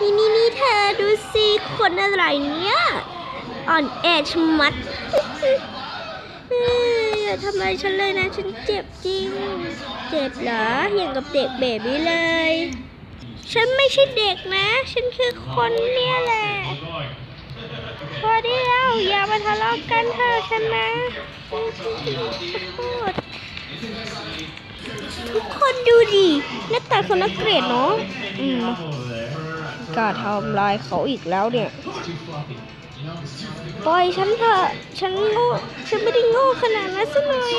นี่นี่นี่เธอดูสิคนอะไรเนี่ยอ่อนแอชะมัดเอ้ยอย่าทำอะไรฉันเลยนะ ฉันเจ็บจริง เจ็บเหรออย่างกับเด็กเบบีเลย ฉันไม่ใช่เด็กนะ ฉันคือคนเนี่ยแหละพอได้แล้วอย่ามาทะเลาะกันเถอะฉันนะทษทุกคนดูดิหน้าตาเขานักเกลียดเนาะอืม กล้าทำลายเขาอีกแล้วเนี่ย ปล่อยฉันเถอะ ฉันโง่ ฉันไม่ได้โง่ขนาดนั้นสักหน่อย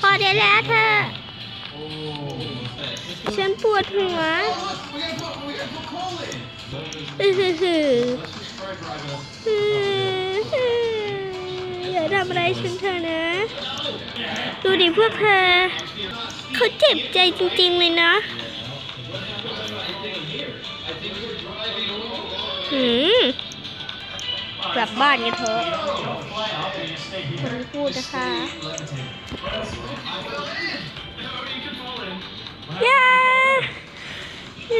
พอได้แล้วเธอ ฉันปวดหัวอือหือหืออือหืออย่าทำอะไรฉันเถอะนะ ดูดิพวกเธอ เขาเจ็บใจจริงๆเลยนะ หืมกลับบ้านกันเถอะคนพูดนะคะย่าเ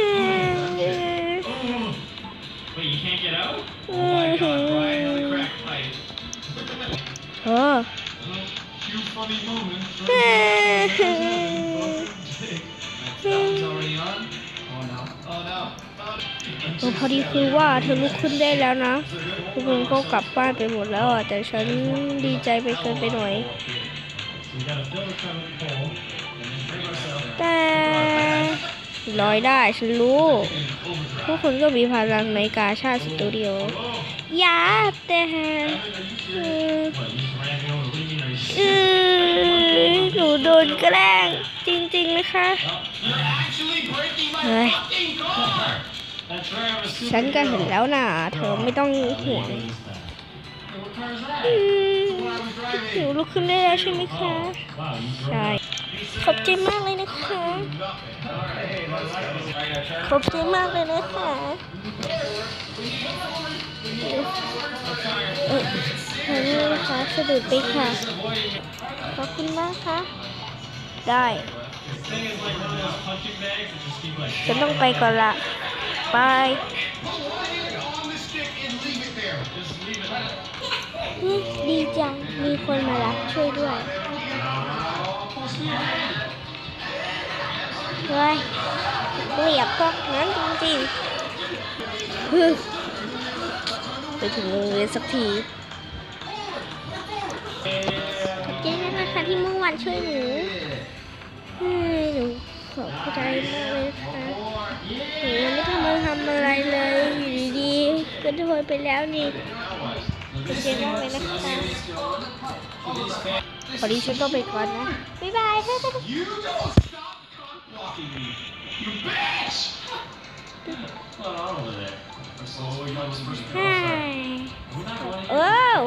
อ เออพอดีคือว่าเธอลุกขึ้นได้แล้วนะทุกคนก็กลับบ้านไปหมดแล้วอะแต่ฉันดีใจไปเกินไปหน่อย แต่ลอยได้ฉันรู้ทุกคนก็มีพลังในกาชาสตูดิโอยาแต่ออ What, you just ran me over? What do you mean? Are you เอหนูโดนแกล้งจริงๆนะคะ You're actually breaking ฉันก็เห็นแล้วนะเธอไม่ต้องห่วงหิวลุกขึ้นได้แล้วใช่ไหมคะ ใช่ ขอบใจมากเลยนะคะ ขอบใจมากเลยนะคะเออนี่นะคะสะดุดไปค่ะ ขอบคุณมากค่ะ ได้ ฉันต้องไปก่อนละ บาย on the stick and leave it there. Just leave it there. เฮ้ยดีจัง มีคนมารับช่วยด้วย เฮ้ยเกลียดพวกนั้นจริงๆฮึไปถึงโรงเรียนสักทีขอบใจด้วยนะคะที่เมื่อวานช่วยหนูหนูขอบใจมากเลยค่ะหนูไม่ทำมาทำอะไรเลยอยู่ดีๆก็โดนไปแล้วนี่ขอบใจมากเลยนะคะพอดีฉันต้องไปก่อนนะ บ๊ายบาย You don't stop blocking me. You bitch! What's going on over there? Oh, you might just push ใช่ We're not going โอ้ว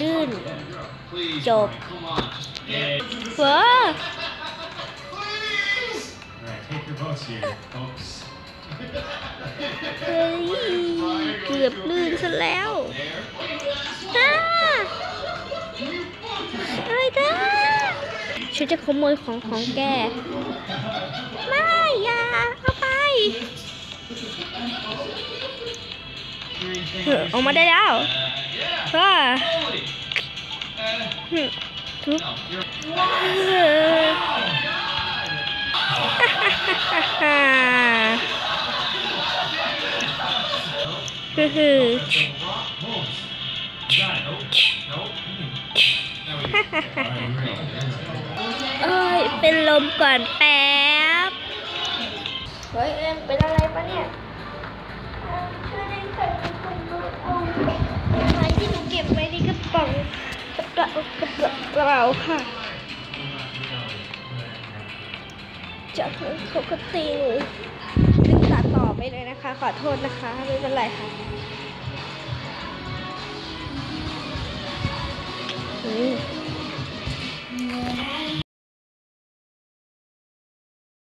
ลื่น Please, Job. Brian, come on. Just get เว้อ Alright, take your boats here, folks. เฮ้ย เกือบลื่นซะแล้วอ้าอะไรกันฉันจะขโมยของของแก ไม่อย่าเอาไปเอออกมาได้แล้วว้าหึทุบ เอ้ย เป็นลมก่อนแป๊บ เฮ้ยเอ็มเป็นอะไรปะเนี่ยเอิ่มช่วยได้ค่ะมีคนดูเอาไม้ที่หนูเก็บไว้ในกระเป๋ากระเป๋ากระเป๋ากระเป๋าค่ะจากนั้นเขาก็ตีหนูดึงตัดต่อ ไปเลยนะคะ ขอโทษนะคะ ไม่เป็นไรค่ะ